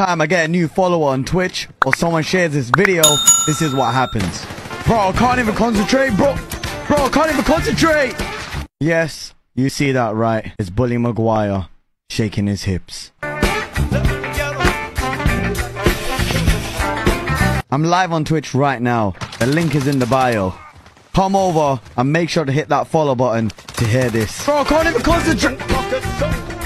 time I get a new follower on Twitch or someone shares this video, this is what happens. Bro, I can't even concentrate, bro. Bro, I can't even concentrate. Yes, you see that right. It's Bully Maguire shaking his hips. I'm live on Twitch right now. The link is in the bio. Come over and make sure to hit that follow button to hear this. Bro, I can't even concentrate.